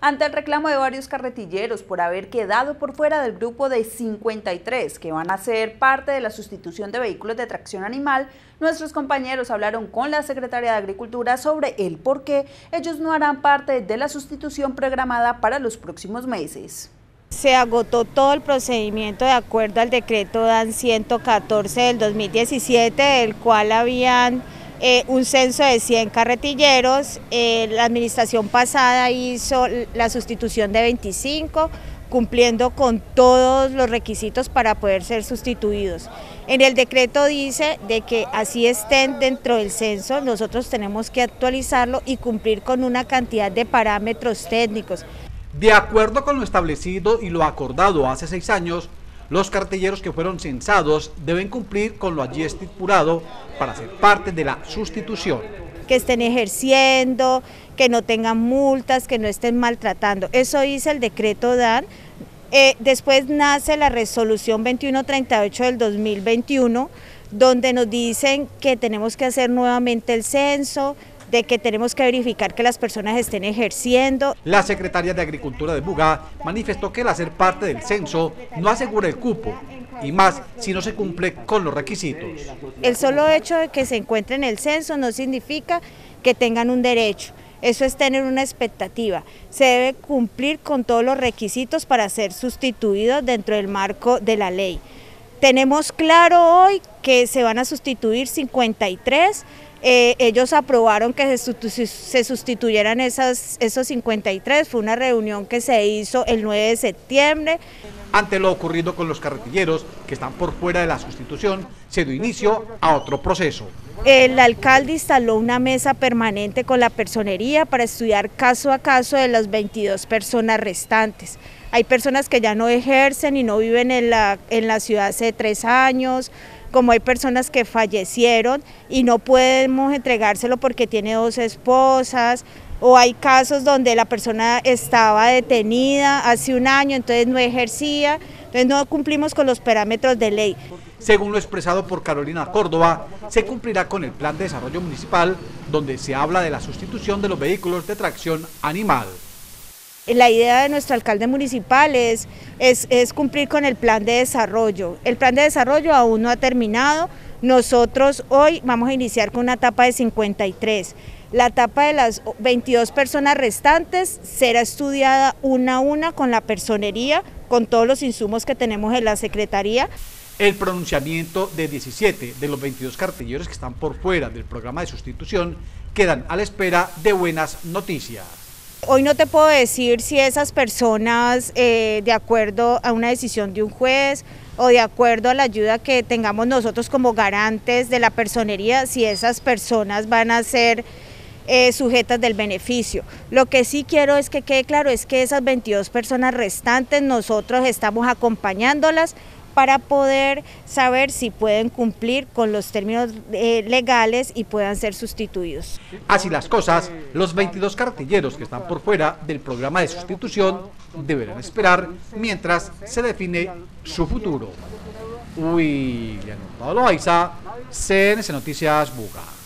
Ante el reclamo de varios carretilleros por haber quedado por fuera del grupo de 53 que van a ser parte de la sustitución de vehículos de tracción animal, nuestros compañeros hablaron con la Secretaría de Agricultura sobre el por qué ellos no harán parte de la sustitución programada para los próximos meses. Se agotó todo el procedimiento de acuerdo al decreto DAN 114 del 2017, el cual habían eh, un censo de 100 carretilleros, eh, la administración pasada hizo la sustitución de 25, cumpliendo con todos los requisitos para poder ser sustituidos. En el decreto dice de que así estén dentro del censo, nosotros tenemos que actualizarlo y cumplir con una cantidad de parámetros técnicos. De acuerdo con lo establecido y lo acordado hace seis años, los cartilleros que fueron censados deben cumplir con lo allí estipulado para ser parte de la sustitución. Que estén ejerciendo, que no tengan multas, que no estén maltratando. Eso dice el decreto DAN. Eh, después nace la resolución 2138 del 2021, donde nos dicen que tenemos que hacer nuevamente el censo, de que tenemos que verificar que las personas estén ejerciendo. La secretaria de Agricultura de Bugá manifestó que el hacer parte del censo no asegura el cupo, y más si no se cumple con los requisitos. El solo hecho de que se encuentre en el censo no significa que tengan un derecho. Eso es tener una expectativa. Se debe cumplir con todos los requisitos para ser sustituidos dentro del marco de la ley. Tenemos claro hoy que se van a sustituir 53 eh, ellos aprobaron que se, sustituyeran esas, esos 53, fue una reunión que se hizo el 9 de septiembre. Ante lo ocurrido con los carretilleros que están por fuera de la sustitución, se dio inicio a otro proceso. El alcalde instaló una mesa permanente con la personería para estudiar caso a caso de las 22 personas restantes. Hay personas que ya no ejercen y no viven en la, en la ciudad hace tres años, como hay personas que fallecieron y no podemos entregárselo porque tiene dos esposas, o hay casos donde la persona estaba detenida hace un año, entonces no ejercía, entonces no cumplimos con los parámetros de ley. Según lo expresado por Carolina Córdoba, se cumplirá con el Plan de Desarrollo Municipal, donde se habla de la sustitución de los vehículos de tracción animal. La idea de nuestro alcalde municipal es, es, cumplir con el plan de desarrollo. El plan de desarrollo aún no ha terminado. Nosotros hoy vamos a iniciar con una etapa de 53. La etapa de las 22 personas restantes será estudiada una a una con la personería, con todos los insumos que tenemos en la Secretaría. El pronunciamiento de 17 de los 22 cartilleros que están por fuera del programa de sustitución quedan a la espera de buenas noticias. Hoy no te puedo decir si esas personas, eh, de acuerdo a una decisión de un juez o de acuerdo a la ayuda que tengamos nosotros como garantes de la personería, si esas personas van a ser eh, sujetas del beneficio. Lo que sí quiero es que quede claro es que esas 22 personas restantes nosotros estamos acompañándolas para poder saber si pueden cumplir con los términos eh, legales y puedan ser sustituidos. Así las cosas, los 22 cartilleros que están por fuera del programa de sustitución deberán esperar mientras se define su futuro. William Pablo Aiza, CNC Noticias Buga.